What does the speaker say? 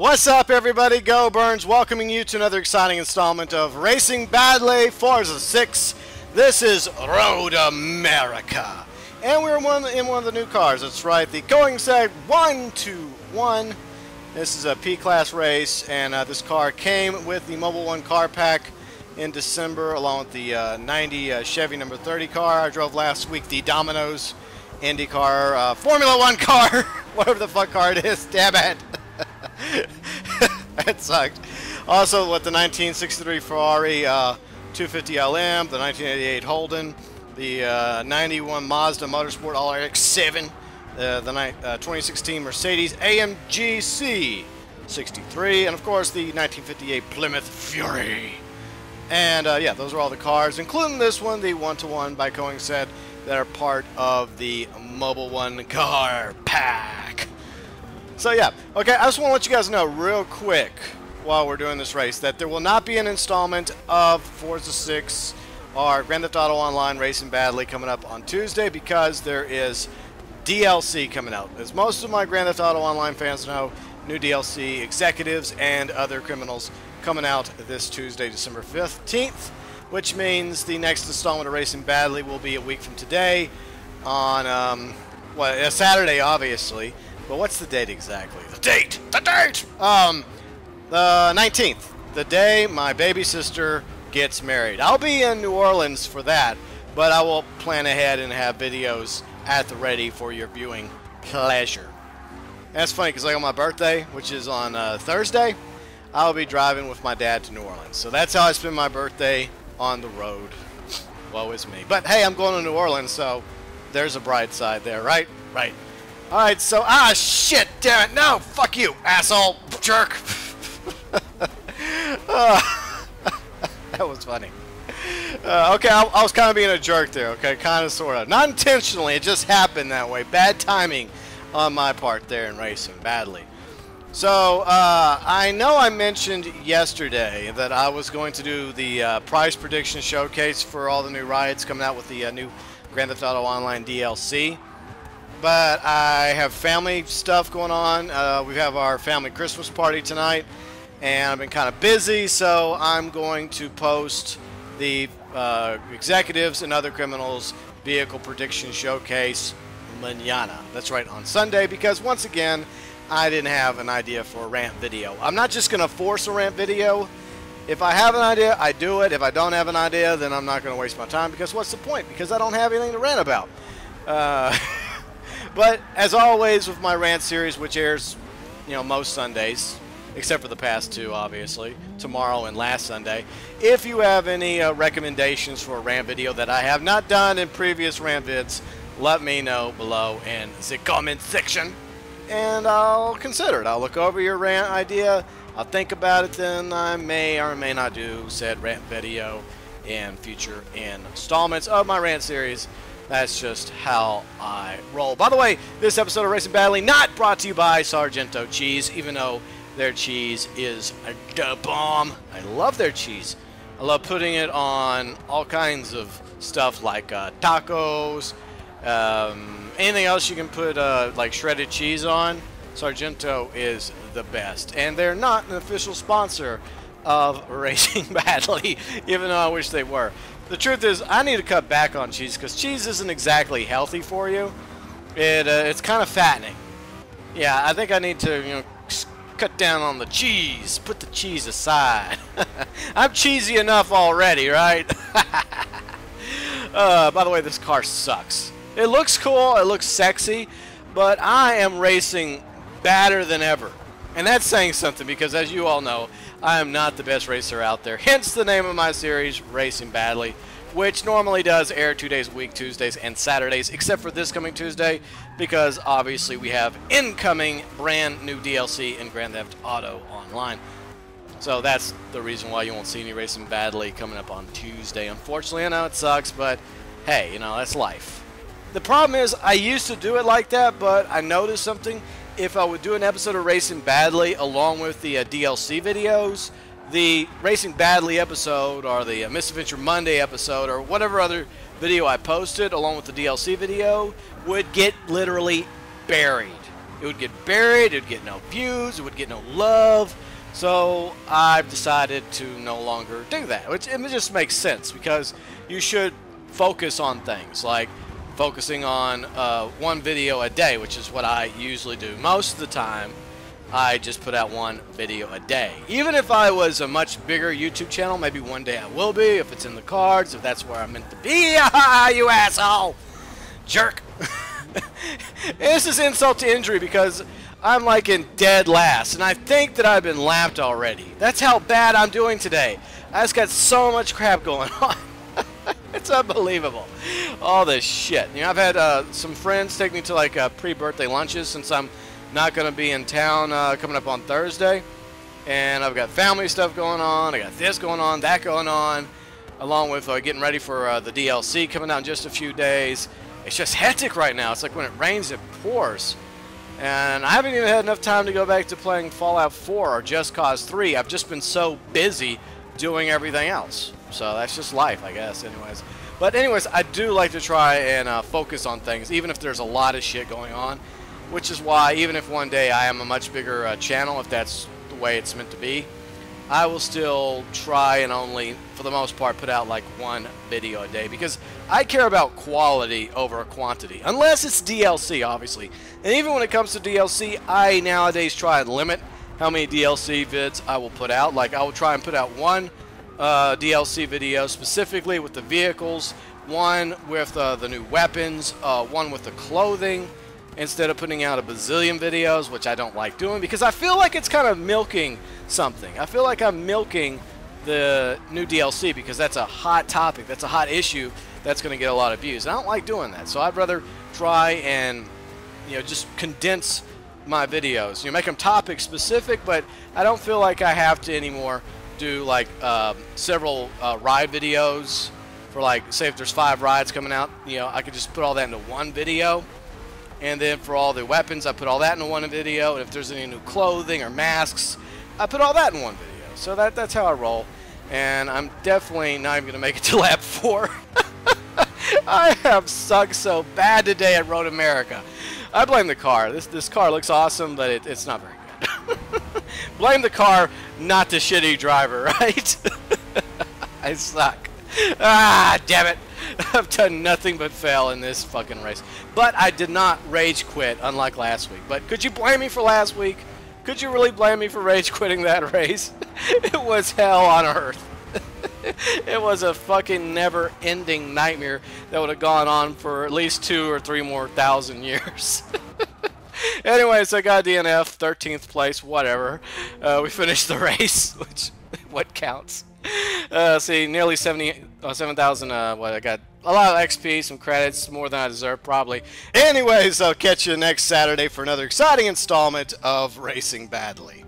What's up, everybody? GeauxBurns, welcoming you to another exciting installment of Racing Badly Forza 6. This is Road America. And we're one, in one of the new cars. That's right, the Koenigsegg 121. This is a P-Class race, and uh, this car came with the Mobil 1 car pack in December, along with the uh, 90 uh, Chevy number 30 car. I drove last week the Domino's IndyCar uh, Formula 1 car, whatever the fuck car it is, damn it. that sucked. Also, with the 1963 Ferrari uh, 250 LM, the 1988 Holden, the uh, 91 Mazda Motorsport RX-7, uh, the uh, 2016 Mercedes AMG C63, and of course the 1958 Plymouth Fury. And uh, yeah, those are all the cars, including this one, the one-to-one -one by Koenigsegg, that are part of the Mobil One car pack. So yeah, okay, I just want to let you guys know real quick while we're doing this race that there will not be an installment of Forza 6 or Grand Theft Auto Online Racing Badly coming up on Tuesday because there is DLC coming out. As most of my Grand Theft Auto Online fans know, new DLC, executives, and other criminals coming out this Tuesday, December 15th, which means the next installment of Racing Badly will be a week from today on, um, well, a Saturday, obviously. But what's the date exactly? The date! The date! Um, the 19th. The day my baby sister gets married. I'll be in New Orleans for that, but I will plan ahead and have videos at the ready for your viewing pleasure. That's funny because like on my birthday, which is on uh, Thursday, I'll be driving with my dad to New Orleans. So that's how I spend my birthday on the road. Woe is me. But hey, I'm going to New Orleans, so there's a bright side there, right? Right. Alright, so, ah, shit, damn it, no, fuck you, asshole, jerk. uh, that was funny. Uh, okay, I, I was kind of being a jerk there, okay, kind of, sort of. Not intentionally, it just happened that way. Bad timing on my part there in racing, badly. So, uh, I know I mentioned yesterday that I was going to do the uh, price prediction showcase for all the new rides coming out with the uh, new Grand Theft Auto Online DLC but I have family stuff going on. Uh, we have our family Christmas party tonight, and I've been kind of busy, so I'm going to post the uh, executives and other criminals vehicle prediction showcase manana. That's right, on Sunday, because once again, I didn't have an idea for a rant video. I'm not just going to force a rant video. If I have an idea, I do it. If I don't have an idea, then I'm not going to waste my time, because what's the point? Because I don't have anything to rant about. Uh, But as always with my rant series, which airs, you know, most Sundays, except for the past two, obviously, tomorrow and last Sunday. If you have any uh, recommendations for a rant video that I have not done in previous rant vids, let me know below in the comment section, and I'll consider it. I'll look over your rant idea, I'll think about it, then I may or may not do said rant video in future installments of my rant series. That's just how I roll. By the way, this episode of Racing Badly not brought to you by Sargento Cheese, even though their cheese is a bomb. I love their cheese. I love putting it on all kinds of stuff like uh, tacos, um, anything else you can put uh, like shredded cheese on. Sargento is the best. And they're not an official sponsor of Racing Badly, even though I wish they were. The truth is, I need to cut back on cheese because cheese isn't exactly healthy for you. It uh, it's kind of fattening. Yeah, I think I need to you know cut down on the cheese. Put the cheese aside. I'm cheesy enough already, right? uh, by the way, this car sucks. It looks cool. It looks sexy, but I am racing badder than ever. And that's saying something because, as you all know, I am not the best racer out there. Hence the name of my series, Racing Badly, which normally does air two days a week, Tuesdays and Saturdays, except for this coming Tuesday, because obviously we have incoming brand new DLC in Grand Theft Auto Online. So that's the reason why you won't see me racing badly coming up on Tuesday. Unfortunately, I know it sucks, but hey, you know, that's life. The problem is, I used to do it like that, but I noticed something if I would do an episode of Racing Badly along with the uh, DLC videos, the Racing Badly episode or the uh, Misadventure Monday episode or whatever other video I posted along with the DLC video would get literally buried. it would get buried, it would get no views, it would get no love. So I've decided to no longer do that, which it just makes sense because you should focus on things like focusing on uh, one video a day, which is what I usually do most of the time. I just put out one video a day. Even if I was a much bigger YouTube channel, maybe one day I will be, if it's in the cards, if that's where I'm meant to be. you asshole! Jerk! this is insult to injury because I'm like in dead last, and I think that I've been lapped already. That's how bad I'm doing today. I just got so much crap going on. it's unbelievable. All this shit. You know, I've had uh, some friends take me to like uh, pre-birthday lunches since I'm not going to be in town uh, coming up on Thursday. And I've got family stuff going on. I got this going on, that going on, along with uh, getting ready for uh, the DLC coming out in just a few days. It's just hectic right now. It's like when it rains, it pours. And I haven't even had enough time to go back to playing Fallout 4 or Just Cause 3. I've just been so busy doing everything else. So that's just life, I guess, anyways. But anyways, I do like to try and uh, focus on things, even if there's a lot of shit going on which is why even if one day I am a much bigger uh, channel, if that's the way it's meant to be, I will still try and only, for the most part, put out like one video a day because I care about quality over quantity, unless it's DLC, obviously. And even when it comes to DLC, I nowadays try and limit how many DLC vids I will put out. Like I will try and put out one uh, DLC video specifically with the vehicles, one with uh, the new weapons, uh, one with the clothing, instead of putting out a bazillion videos, which I don't like doing because I feel like it's kind of milking something. I feel like I'm milking the new DLC because that's a hot topic, that's a hot issue that's going to get a lot of views. And I don't like doing that, so I'd rather try and you know just condense my videos. You know, make them topic specific, but I don't feel like I have to anymore do like uh, several uh, ride videos for like say if there's five rides coming out, you know, I could just put all that into one video and then for all the weapons, I put all that in one video. And if there's any new clothing or masks, I put all that in one video. So that that's how I roll. And I'm definitely not even going to make it to lap 4. I have sucked so bad today at Road America. I blame the car. This, this car looks awesome, but it, it's not very good. blame the car, not the shitty driver, right? I suck. Ah, damn it. I've done nothing but fail in this fucking race. But I did not rage quit, unlike last week. But could you blame me for last week? Could you really blame me for rage quitting that race? it was hell on earth. it was a fucking never-ending nightmare that would have gone on for at least two or three more thousand years. Anyways, I got DNF, 13th place, whatever. Uh, we finished the race, which what counts. Uh, see, nearly 70, uh, 7,000, uh, what, I got a lot of XP, some credits, more than I deserve, probably. Anyways, I'll catch you next Saturday for another exciting installment of Racing Badly.